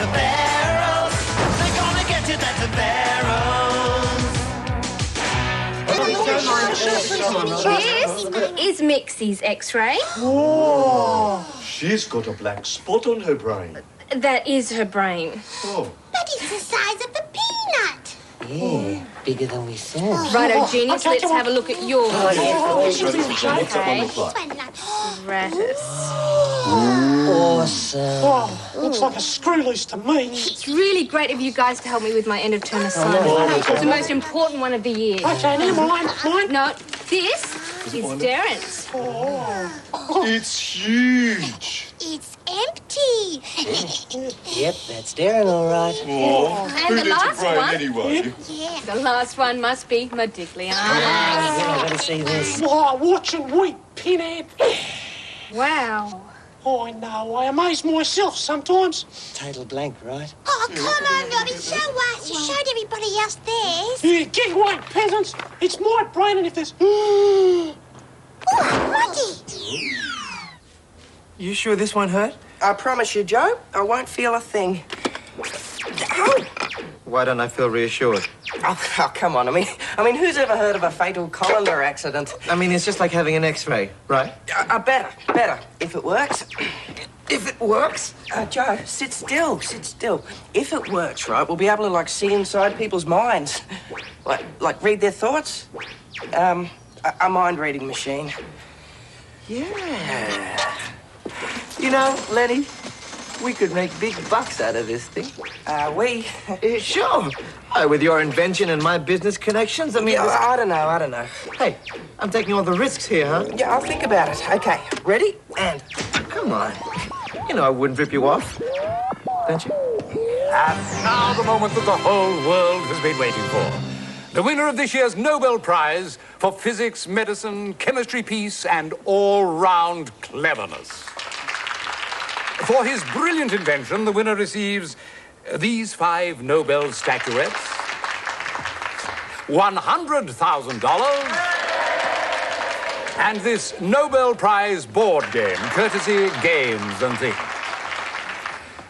the barrels. They're gonna get it at the barrels. This is Mixie's x-ray. She's got a black spot on her brain. That is her brain. Oh. But it's the size of a peanut. Yeah, bigger than we thought. Oh. Righto, genius, let's have a look at yours. What's up on the Okay. fly? Gratis. Awesome. Uh, oh, looks like a screw loose to me. It's really great of you guys to help me with my end of term assignment. Oh, it's the most important one of the year. Okay, now mine, mine. No, this is Darren's. Oh, It's huge. It's empty. Yep, that's Darren, all right. Oh, And who the last one? anyway? yeah. The last one must be Modigliana. Yeah, I gotta see this. Oh, watching wheat, pinhead. Wow. Oh, I know. I amaze myself sometimes. Total blank, right? Oh, come on, Robbie, show us. You showed everybody else theirs. Yeah, get away, peasants. It's my brain, and if there's... Oh, Muddy. You sure this won't hurt? I promise you, Joe, I won't feel a thing. Ow! Why don't I feel reassured? Oh, oh, come on. I mean, I mean, who's ever heard of a fatal colander accident? I mean, it's just like having an x-ray, right? Uh, uh, better, better. If it works. If it works. Uh, Joe, sit still, sit still. If it works, right, we'll be able to, like, see inside people's minds. Like, like read their thoughts. Um, a, a mind-reading machine. Yeah. You know, Lenny, we could make big bucks out of this thing. Uh, we... Eh, sure. Uh, with your invention and my business connections, I mean, Yeah, this- I don't know, I don't know. hey, I'm taking all the risks here, huh? Yeah, I'll think about it. Okay, ready? And... Come on. You know I wouldn't rip you off. Don't you? And now the moment that the whole world has been waiting for. The winner of this year's Nobel Prize for Physics, Medicine, Chemistry, Peace, and all-round cleverness. For his brilliant invention, the winner receives these five Nobel statuettes, $100,000, and this Nobel Prize board game, courtesy Games and Things.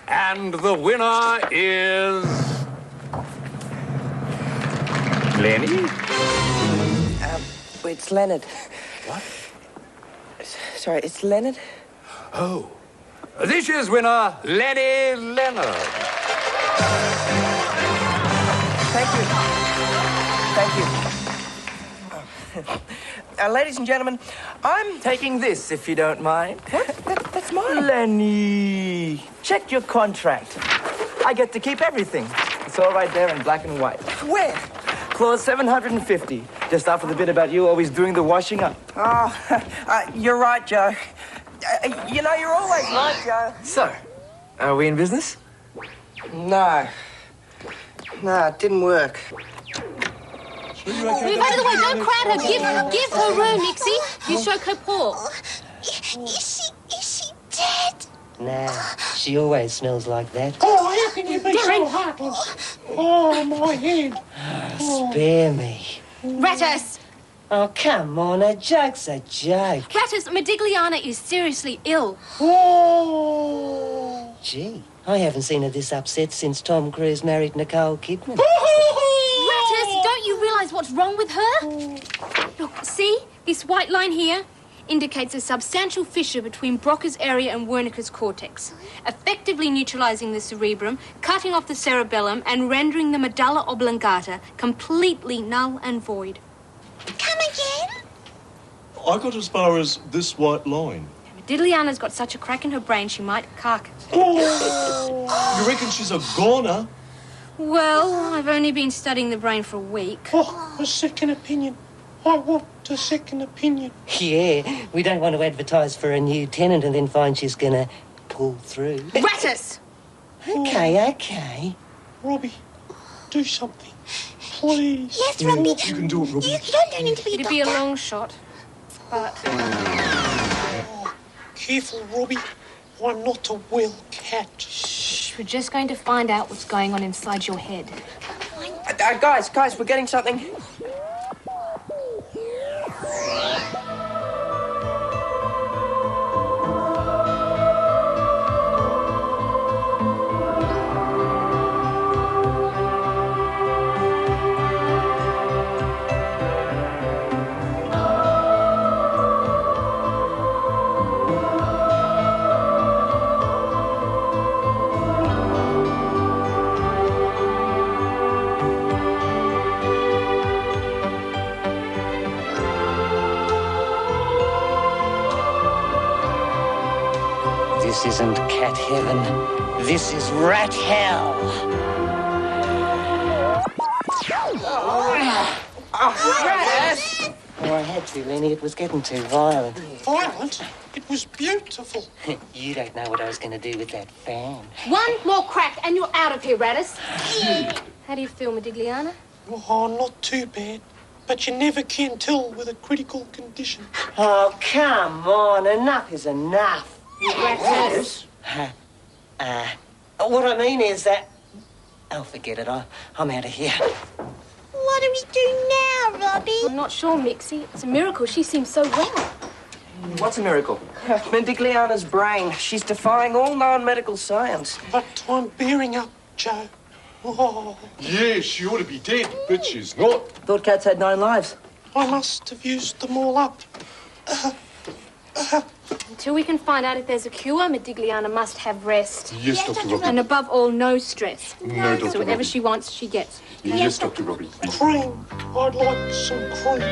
And the winner is. Lenny? Um, it's Leonard. What? Sorry, it's Leonard? Oh. This year's winner, Lenny Leonard. Thank you. Thank you. Uh, ladies and gentlemen, I'm taking this, if you don't mind. What? That, that's mine. Lenny, check your contract. I get to keep everything. It's all right there in black and white. Where? Clause 750, just after the bit about you always doing the washing up. Oh, uh, you're right, Joe. Uh, you know, you're always right, Joe. So, are we in business? No. No, it didn't work. By the way, don't crowd her. Give, give her room, Mixie. You shook her paw. Is she, is she dead? Nah, she always smells like that. Oh, how can you be so heartless? Oh, my head. Spare me. Rattus! Oh, come on, a joke's a joke. Rattus, Modigliana is seriously ill. Oh. Gee, I haven't seen her this upset since Tom Cruise married Nicole Kidman. Rattus, don't you realize what's wrong with her? Look, see? This white line here indicates a substantial fissure between Broca's area and Wernicke's cortex, effectively neutralizing the cerebrum, cutting off the cerebellum, and rendering the medulla oblongata completely null and void. Come again? I got as far as this white line. Modigliana's got such a crack in her brain she might cark it. Oh! You reckon she's a goner? Well, I've only been studying the brain for a week. Oh, a second opinion. I want a second opinion. Yeah, we don't want to advertise for a new tenant and then find she's gonna pull through. Rattus! Okay, oh. okay. Robbie, do something. Please. Yes, Robbie. You can do it, Robbie. you don't turn into be a It'd doctor. be a long shot, but oh, Careful, Robbie. I'm not a well cat. shh, we're just going to find out what's going on inside your head. Uh, uh, guys, guys, we're getting something. Heaven. This is rat hell. Oh, I had to, Lenny. It was getting too violent. Violent? It was beautiful. you don't know what I was going to do with that fan. One more crack and you're out of here, Rattus. How do you feel, Modigliana? Oh, not too bad. But you never can tell with a critical condition. Oh, come on. Enough is enough. Yes. Uh, what I mean is that. Oh, forget it. I, I'm out of here. What do we do now, Robbie? I'm not sure, Mixie. It's a miracle. She seems so well. What's a miracle? Modigliana's brain. She's defying all known medical science. But I'm bearing up, Joe. Oh, Yeah, she ought to be dead, but she's not. Thought cats had nine lives. I must have used them all up. Uh, uh, Until we can find out if there's a cure, Modigliana must have rest. Yes, Dr. Robbie. And above all, no stress. No, So Dr. whatever Robbie. she wants, she gets. Yes, Dr. Robbie. Cream. I'd like some cream.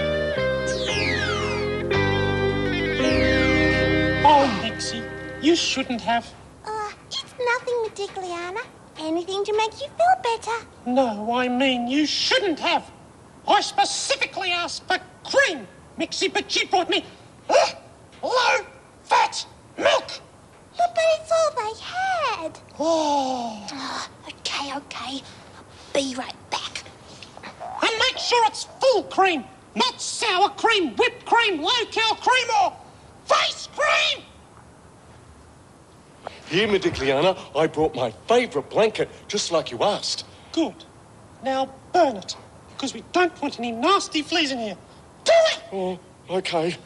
Oh, Mixie, you shouldn't have. Uh, it's nothing, Modigliana. Anything to make you feel better. No, I mean you shouldn't have. I specifically asked for cream, Mixie, but she brought me uh, low fat milk. But, but it's all they had. Oh, Oh, okay, okay. I'll be right back. and make sure it's full cream, not sour cream, whipped cream, low cal cream, or face cream. Here, Modigliana, I brought my favourite blanket, just like you asked. Good. Now burn it, because we don't want any nasty fleas in here. Do it! Oh, okay.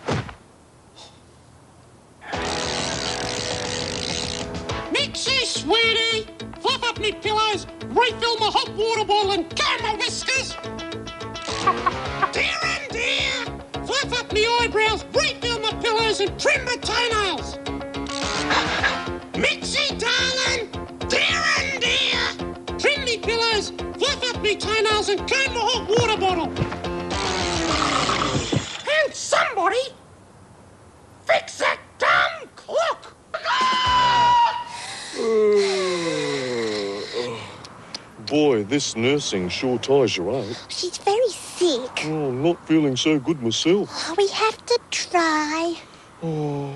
Sweetie! Fluff up me pillows, refill my hot water bottle, and comb my whiskers! dear and dear! Fluff up me eyebrows, refill my pillows, and trim my toenails! Mixie, darling! Dear and dear! Trim me pillows, fluff up me toenails, and comb my hot water bottle! This nursing sure ties you up. She's very sick. Oh, I'm not feeling so good myself. Oh, we have to try. Oh,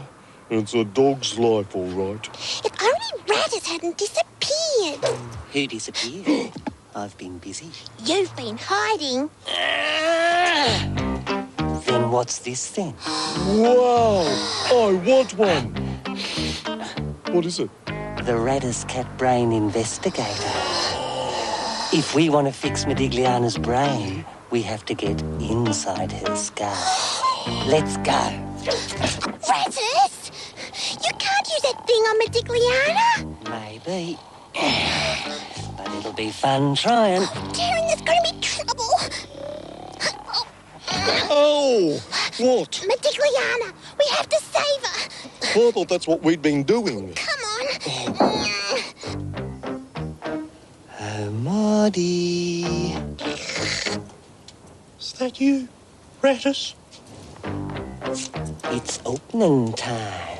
it's a dog's life, all right. If only Rattus hadn't disappeared. Um, who disappeared? I've been busy. You've been hiding. Then what's this then? Wow! I want one! What is it? The Rattus Cat Brain Investigator. If we want to fix Modigliana's brain, we have to get inside her skull. Let's go. Rattus! You can't use that thing on Modigliana! Maybe. But it'll be fun trying. Oh, Darren, there's going to be trouble. Oh! What? Medigliana! we have to save her. I thought that's what we'd been doing. Come on. Oh, Maudie. Is that you, Rattus? It's opening time.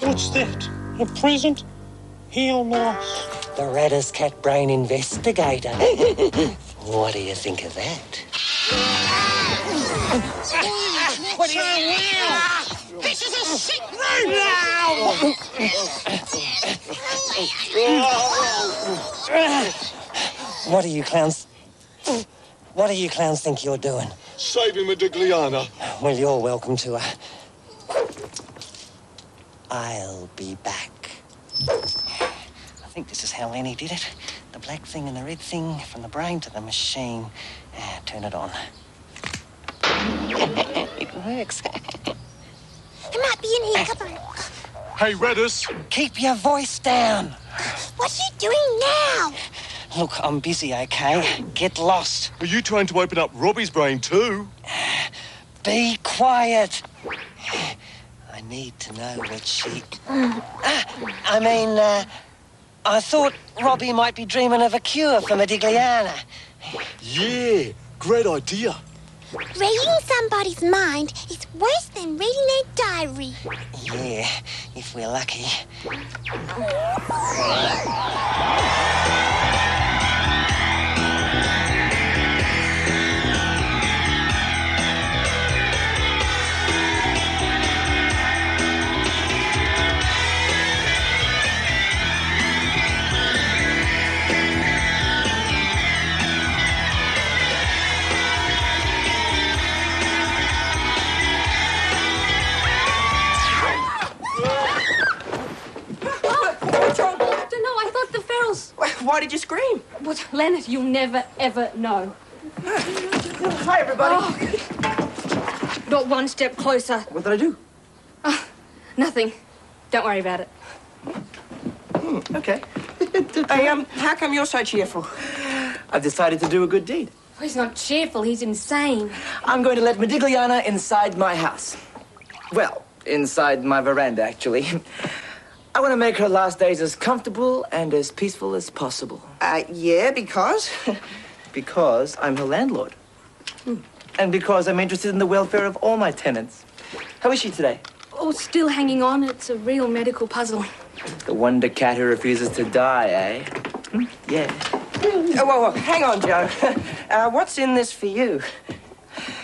What's that? A present? How nice. The Rattus Cat Brain Investigator. what do you think of that? What so loud? This is a sick room now! What do you clowns... What do you clowns think you're doing? Saving Modigliana. Well, you're welcome to her. I'll be back. I think this is how Lenny did it. The black thing and the red thing from the brain to the machine. Ah, turn it on. it works. He might be in here. Come on. Hey, Rattus. Keep your voice down. What are you doing now? Look, I'm busy, okay? Get lost. Are you trying to open up Robbie's brain too? Be quiet. I need to know what she. Ah, I mean, uh, I thought Robbie might be dreaming of a cure for Modigliana. Yeah, great idea. Reading somebody's mind is worse than reading their diary. Yeah, if we're lucky. Ferals. Why did you scream? What, Leonard? You'll never ever know. Hi, everybody. Not one step closer. What did I do? Nothing. Don't worry about it. Okay. Hey, um, how come you're so cheerful? I've decided to do a good deed. He's not cheerful. He's insane. I'm going to let Modigliana inside my house. Well, inside my veranda, actually. I want to make her last days as comfortable and as peaceful as possible. Uh, yeah, because? Because I'm her landlord. And because I'm interested in the welfare of all my tenants. How is she today? Oh, still hanging on. It's a real medical puzzle. The wonder cat who refuses to die, eh? Hmm? Yeah. Oh, whoa, whoa, hang on, Joe. Uh, what's in this for you?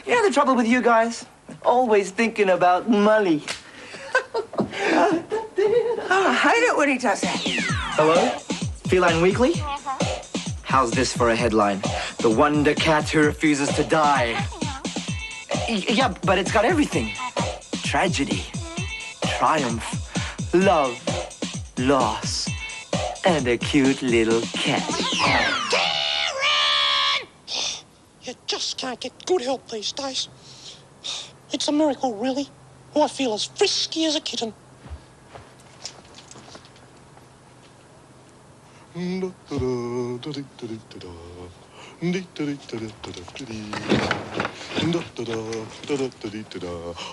You know the trouble with you guys? Always thinking about money. Ah, oh, I hate it when he does that. Hello? Feline Weekly? How's this for a headline? The Wonder Cat Who Refuses to Die. Y- Yeah, but it's got everything tragedy, triumph, love, loss, and a cute little cat. You just can't get good help these days. It's a miracle, really. Oh, I feel as frisky as a kitten.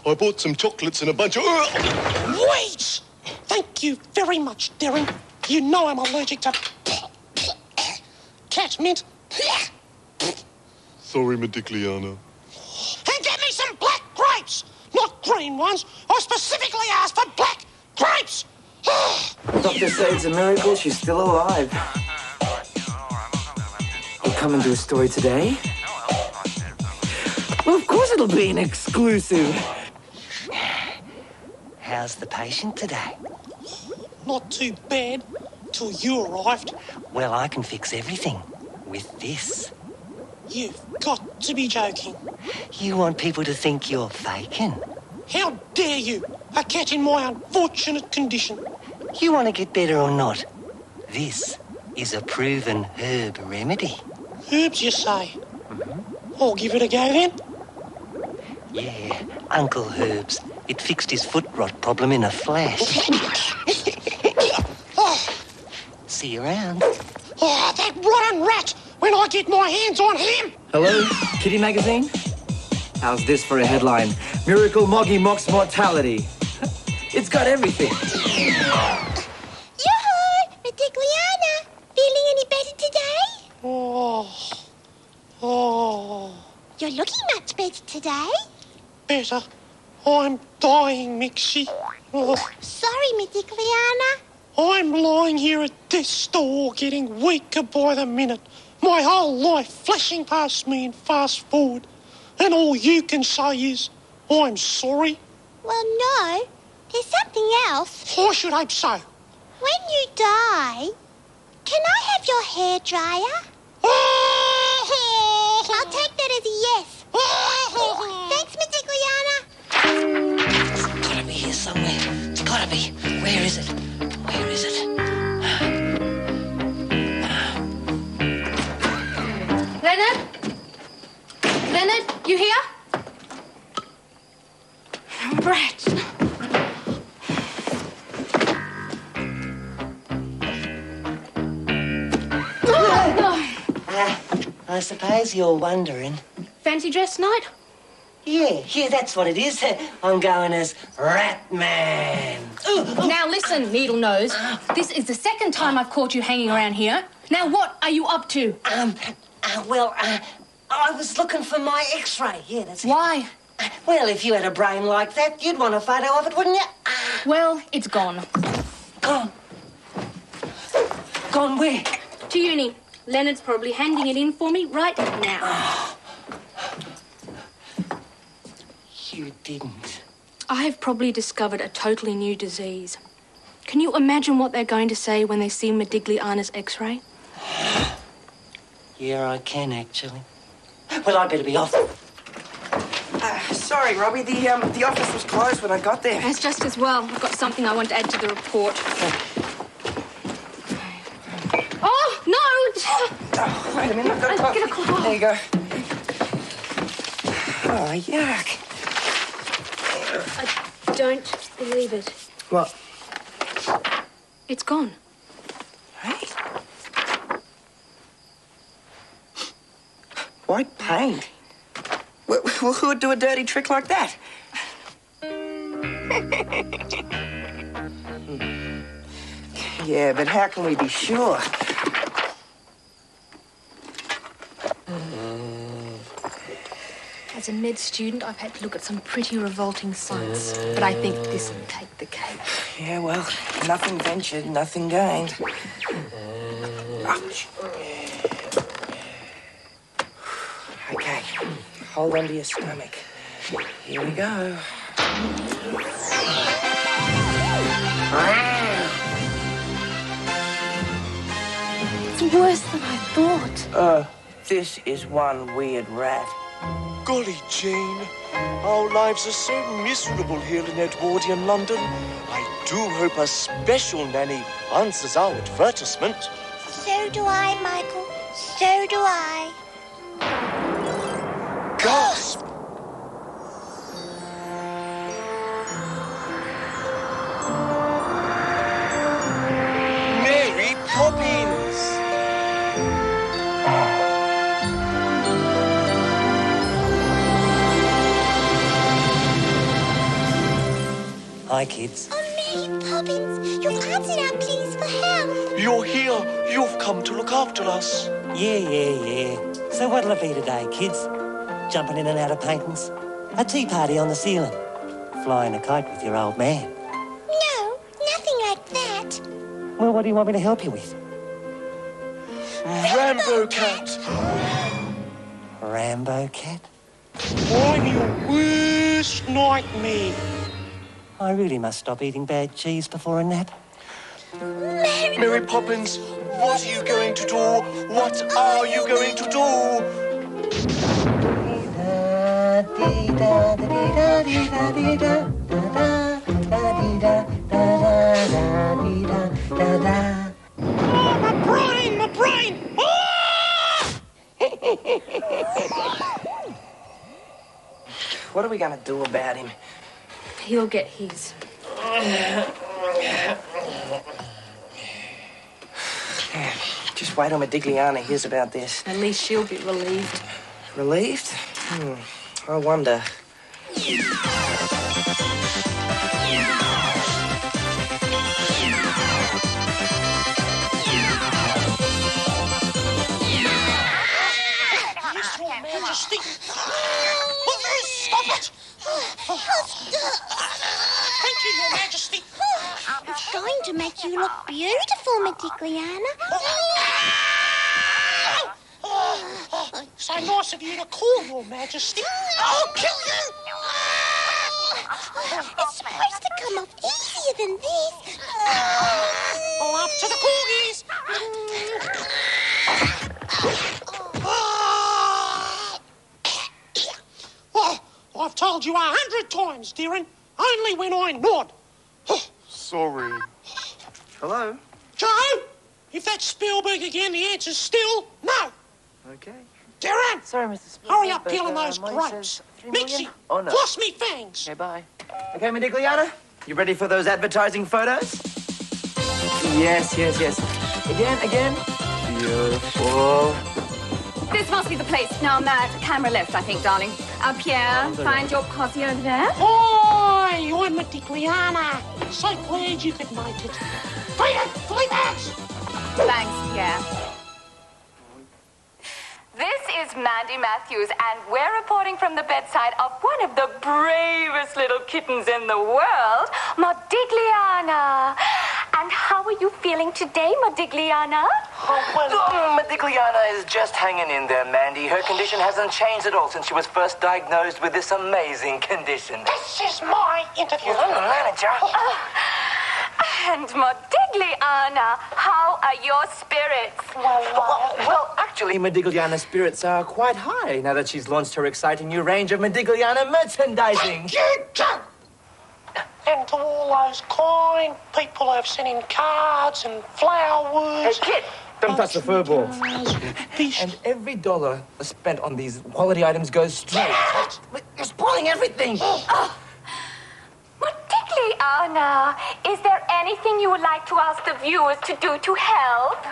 I bought some chocolates and a bunch of. Wait! Thank you very much, Darren. You know I'm allergic to cat mint. Sorry, Modigliana. And get me some black grapes, not green ones. I specifically asked for black grapes. Doctors say it's a miracle she's still alive. We'll come and do a story today. Well, of course it'll be an exclusive. How's the patient today? Not too bad till you arrived. Well, I can fix everything with this. You've got to be joking. You want people to think you're faking. How dare you? A cat in my unfortunate condition. You want to get better or not? This is a proven herb remedy. Herbs, you say? I'll give it a go then. Yeah, Uncle Herbs. It fixed his foot rot problem in a flash. Oh. See you around. Oh, that rotten rat! When I get my hands on him! Hello, Kitty Magazine? How's this for a headline? Miracle Moggy mocks mortality. It's got everything. Yoo-hoo! Modigliana! Feeling any better today? Oh, oh, You're looking much better today. better. I'm dying, Mixie. Oh, Sorry, Modigliana. I'm lying here at this store getting weaker by the minute. My whole life flashing past me in fast forward. And all you can say is, I'm sorry. Well, no. There's something else. I should hope so. When you die, can I have your hair dryer? Ah! I'll take that as a yes. Thanks, Modigliana. It's gotta be here somewhere. It's gotta be. Where is it? Where is it? Leonard? Leonard, you here? Brat. I suppose you're wondering. Fancy dress night? Yeah, yeah, that's what it is. I'm going as Ratman. Now listen, Needle Nose. This is the second time I've caught you hanging around here. Now what are you up to? Um, uh, well, uh, I was looking for my X-ray. Yeah, that's it. Why? Well, if you had a brain like that, you'd want a photo of it, wouldn't you? Well, it's gone. Gone. Gone where? To uni. Leonard's probably handing it in for me right now. You didn't. I've probably discovered a totally new disease. Can you imagine what they're going to say when they see Modigliana's x-ray? Yeah, I can actually. Well, I better be off. Uh, sorry, Robbie. The um, the office was closed when I got there. That's just as well. I've got something I want to add to the report. Oh, no! Oh, wait a minute. I've got a I'll get a. There you go. Oh, yuck. I don't believe it. What? It's gone. Hey? White paint? Well, who would do a dirty trick like that? yeah, but how can we be sure? As a med student, I've had to look at some pretty revolting sights, but I think this will take the cake. Yeah, well, nothing ventured, nothing gained. Ouch. Okay, hold on to your stomach. Here we go. It's worse than I thought. Uh, this is one weird rat. Golly, Jane, our lives are so miserable here in Edwardian London. I do hope a special nanny answers our advertisement. So do I, Michael. So do I. Gasp! Kids. Oh, Mary Poppins, you've answered our pleas for help. You're here. You've come to look after us. Yeah, yeah, yeah. So what'll it be today, kids? Jumping in and out of paintings? A tea party on the ceiling? Flying a kite with your old man? No, nothing like that. Well, what do you want me to help you with? Rambo Cat! Rambo cat? I'm your worst nightmare. I really must stop eating bad cheese before a nap. Mary Poppins, what are you going to do? What are you going to do? Oh, my brain, my brain! What are we gonna do about him? He'll get his. Just wait till Modigliana hears about this. At least she'll be relieved. Relieved? Hmm. I wonder. Thank you, Your Majesty. Oh, it's going to make you look beautiful, Modigliana. Oh, so nice of you to call, Your Majesty. I'll kill you! It's supposed to come off easier than this. Love to the corgis. Mm. Oh, I've told you a hundred times, Darren. Only when I nod. Sorry. Hello? Joe, if that's Spielberg again, the answer's still no. Okay. Darren, Sorry, Mr. Spielberg. hurry up peeling uh, those mine grapes. says. Mixie, Oh, no. floss me fangs. Okay, bye. Okay, Modigliana, you ready for those advertising photos? Yes, yes, yes. Again, again. Beautiful. This must be the place. Now, Matt, camera left, I think, darling. Uh, Pierre, find your posse over there. Hi, I'm Modigliana. So glad you could make it. Freedom, flee bags. Thanks, Pierre. This is is Mandy Matthews, and we're reporting from the bedside of one of the bravest little kittens in the world, Modigliana. And how are you feeling today, Modigliana? Oh, well. Mm, Modigliana is just hanging in there, Mandy. Her condition hasn't changed at all since she was first diagnosed with this amazing condition. This is my interview. I'm the manager. And Modigliana, how are your spirits? Well, well, actually, Modigliana's spirits are quite high now that she's launched her exciting new range of Modigliana merchandising. You! And to all those kind people I've sent in cards and flowers. Hey, kid, don't touch the fur ball. And every dollar spent on these quality items goes straight. You're spoiling everything. Oh. Modigliana, is there anything you would like to ask the viewers to do to help?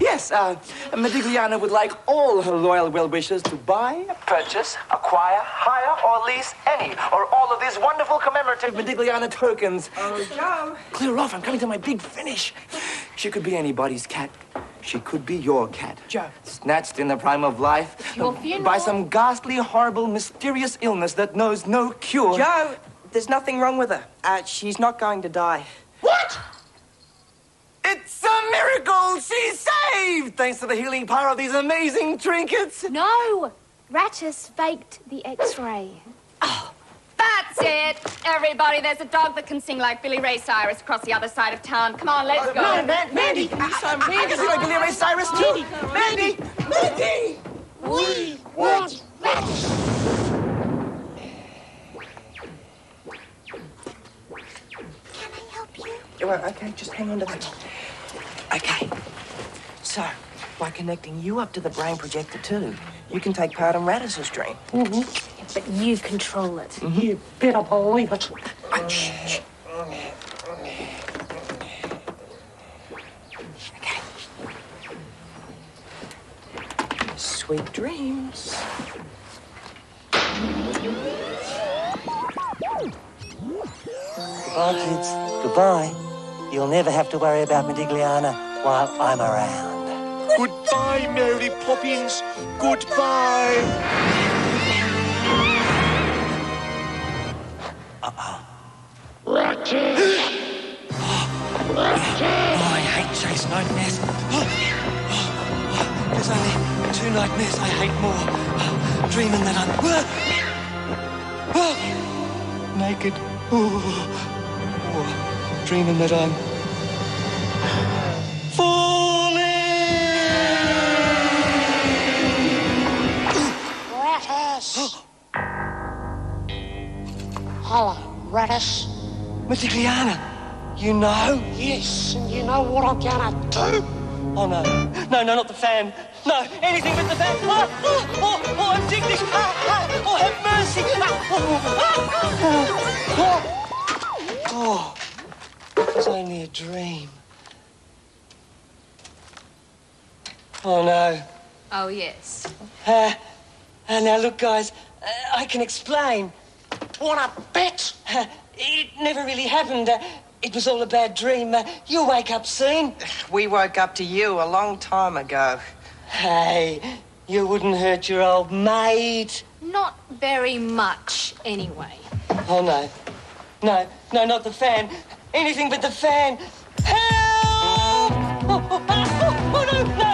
Yes, uh, Modigliana would like all her loyal well-wishers to buy, purchase, acquire, hire, or lease any or all of these wonderful commemorative Modigliana tokens. Oh, Joe. Clear off, I'm coming to my big finish. She could be anybody's cat. She could be your cat. Joe. Snatched in the prime of life by some ghastly, horrible, mysterious illness that knows no cure. Joe, there's nothing wrong with her. Uh, she's not going to die. What? It's a miracle! She's saved! Thanks to the healing power of these amazing trinkets. No! Rattus faked the x-ray. Oh, that's it. Everybody, there's a dog that can sing like Billy Ray Cyrus across the other side of town. Come on, let's go. Mandy! Mandy! I, I can see like Billy Ray Cyrus too! Mandy! Mandy! We want Can I help you? Well, okay, just hang on to that. Okay. So, by connecting you up to the brain projector too, you can take part in Rattus's dream. But you control it. You better believe it. Ah, shh, shh. Okay. Sweet dreams. Goodbye, kids. Goodbye. You'll never have to worry about Modigliana while I'm around. Goodbye, Mary Poppins. Goodbye. Uh-oh. Oh, I hate chase nightmares. Oh, oh, there's only two nightmares I hate more. Oh, dreaming that I'm oh, naked. Oh, oh, dreaming that I'm Rattus. Hello, Rattus. Modigliana. You know? Yes, and you know what I'm gonna do? Oh no. No, no, not the fan. No, anything but the fan. Oh, oh, oh, oh I'm ticklish. Ah, oh, ah, oh, oh, have mercy. Ah, oh, oh, oh. oh, oh. oh. oh. It was only a dream. Oh no. Oh, yes. Uh, uh, now look, guys, uh, I can explain. What a bet? Uh, it never really happened. Uh, it was all a bad dream. Uh, you'll wake up soon. We woke up to you a long time ago. Hey, you wouldn't hurt your old mate. Not very much, anyway. Oh, no. No, no, not the fan. Anything but the fan. Help! Oh, oh, no, no, no.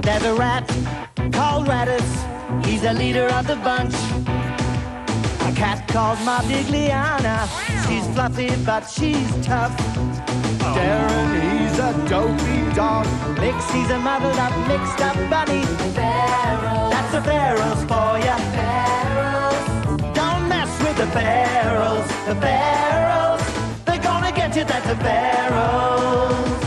There's a rat called Rattus. He's the leader of the bunch. A cat called Modigliana. She's fluffy, but she's tough. Darren, he's a dopey dog. Mixie's a muddled up, mixed up bunny. Feral. That's the Ferals for ya. Ferals. Don't mess with the Ferals. The Ferals. They're gonna get you, that's the Ferals.